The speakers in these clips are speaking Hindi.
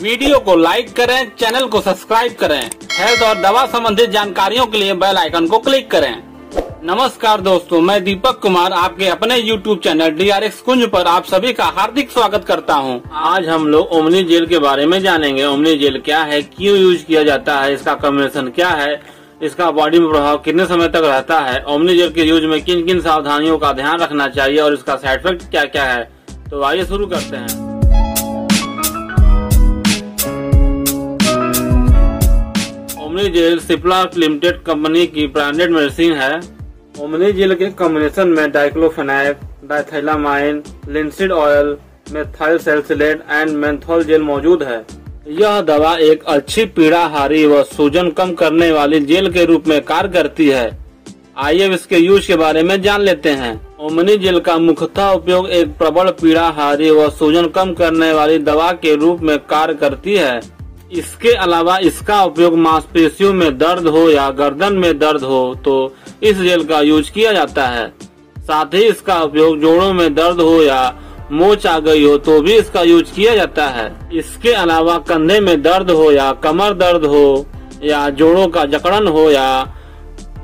वीडियो को लाइक करें, चैनल को सब्सक्राइब करें। हेल्थ और दवा संबंधित जानकारियों के लिए बेल आइकन को क्लिक करें। नमस्कार दोस्तों, मैं दीपक कुमार, आपके अपने YouTube channel D R X Kunj पर आप सभी का हार्दिक स्वागत करता हूँ। आज हम लोग ओमनी जेल के बारे में जानेंगे। ओमनी जेल क्या है, क्यों यूज़ किया जाता है, इसका कॉम्बिनेशन क्या है, इसका बॉडी में प्रभाव कितने समय तक रहता है, ओमनी जेल के यूज़ में किन किन सावधानियों का ध्यान रखना चाहिए और इसका साइड इफ़ेक्ट क्या क्या है। तो आइए शुरू करते हैं। Omni gel Cipla limited company की ब्रांडेड मेडिसिन है। ओमनी जेल के कॉम्बिनेशन में diclofenac diethylamine linseed oil methyl salicylate and menthol gel मौजूद है। यह दवा एक अच्छी पीड़ाहारी व सूजन कम करने वाली जेल के रूप में कार्य करती है। आइए इसके यूज़ के बारे में जान लेते हैं। ओमनी जेल का मुख्यतः उपयोग एक प्रबल पीड़ाहारी व सूजन कम करने वाली दवा के रूप में कार्य करती है। इसके अलावा इसका उपयोग मांसपेशियों में दर्द हो या गर्दन में दर्द हो तो इस जेल का यूज़ किया जाता है। साथ ही इसका उपयोग जोड़ों में दर्द हो या मोच आ गई हो तो भी इसका यूज़ किया जाता है। इसके अलावा कंधे में दर्द हो या कमर दर्द हो या जोड़ों का जकड़न हो या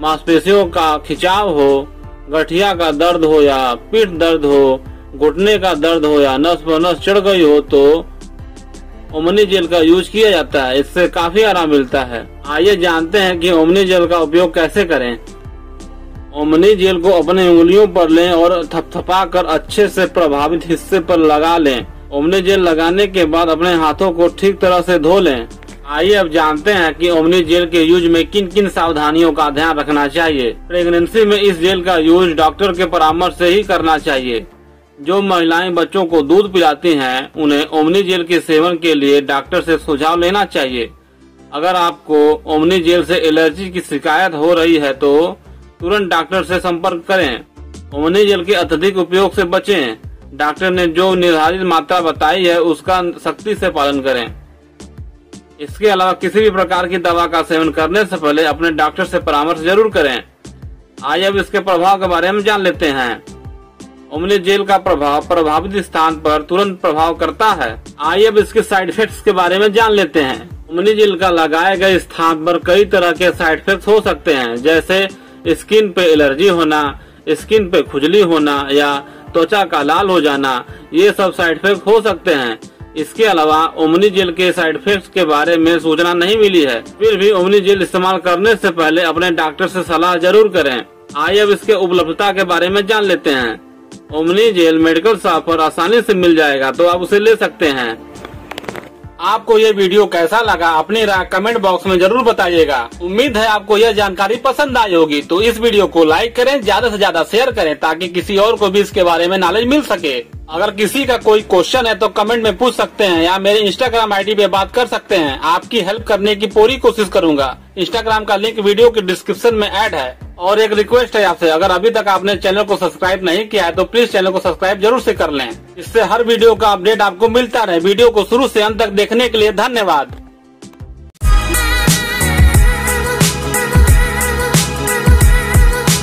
मांसपेशियों का खिंचाव हो, गठिया का दर्द हो या पीठ दर्द हो, घुटने का दर्द हो या नस पर नस चढ़ गई हो तो ओमनी जेल का यूज़ किया जाता है, इससे काफ़ी आराम मिलता है। आइए जानते हैं कि ओमनी जेल का उपयोग कैसे करें। ओमनी जेल को अपने उंगलियों पर लें और थपथपा कर अच्छे से प्रभावित हिस्से पर लगा लें। ओमनी जेल लगाने के बाद अपने हाथों को ठीक तरह से धो लें। आइए अब जानते हैं कि ओमनी जेल के यूज़ में किन किन सावधानियों का ध्यान रखना चाहिए। प्रेगनेंसी में इस जेल का यूज़ डॉक्टर के परामर्श से ही करना चाहिए। जो महिलाएँ बच्चों को दूध पिलाती हैं, उन्हें ओमनी जेल के सेवन के लिए डॉक्टर से सुझाव लेना चाहिए। अगर आपको ओमनी जेल से एलर्जी की शिकायत हो रही है तो तुरंत डॉक्टर से संपर्क करें। ओमनी जेल के अत्यधिक उपयोग से बचें। डॉक्टर ने जो निर्धारित मात्रा बताई है, उसका सख्ती से पालन करें। इसके अलावा किसी भी प्रकार की दवा का सेवन करने से पहले अपने डॉक्टर से परामर्श ज़रूर करें। आइए अब इसके प्रभाव के बारे में जान लेते हैं। ओमनी जेल का प्रभाव प्रभावित स्थान पर तुरंत प्रभाव करता है। आइए अब इसके साइड इफेक्ट्स के बारे में जान लेते हैं। ओमनी जेल का लगाए गए स्थान पर कई तरह के साइड इफेक्ट्स हो सकते हैं, जैसे स्किन पे एलर्जी होना स्किन पे खुजली होना या त्वचा का लाल हो जाना, ये सब साइड इफ़ेक्ट हो सकते हैं। इसके अलावा ओमनी जेल के साइड इफेक्ट्स के बारे में सूचना नहीं मिली है। फिर भी ओमनी जेल इस्तेमाल करने से पहले अपने डॉक्टर से सलाह ज़रूर करें। आइए अब इसके उपलब्धता के बारे में जान लेते हैं। ओमनी जेल मेडिकल शॉप पर आसानी से मिल जाएगा तो आप उसे ले सकते हैं। आपको ये वीडियो कैसा लगा, अपनी राय कमेंट बॉक्स में ज़रूर बताइएगा। उम्मीद है आपको यह जानकारी पसंद आई होगी तो इस वीडियो को लाइक करें, ज़्यादा से ज़्यादा शेयर करें, ताकि किसी और को भी इसके बारे में नॉलेज मिल सके। अगर किसी का कोई क्वेश्चन है तो कमेंट में पूछ सकते हैं, या मेरे इंस्टाग्राम आईडी पे बात कर सकते हैं। आपकी हेल्प करने की पूरी कोशिश करूँगा। इंस्टाग्राम का लिंक वीडियो के डिस्क्रिप्शन में ऐड है। और एक रिक्वेस्ट है आपसे अगर अभी तक आपने चैनल को सब्सक्राइब नहीं किया है तो प्लीज़ चैनल को सब्सक्राइब ज़रूर से कर लें। इससे हर वीडियो का अपडेट आपको मिलता रहे। वीडियो को शुरू से अंत तक देखने के लिए धन्यवाद।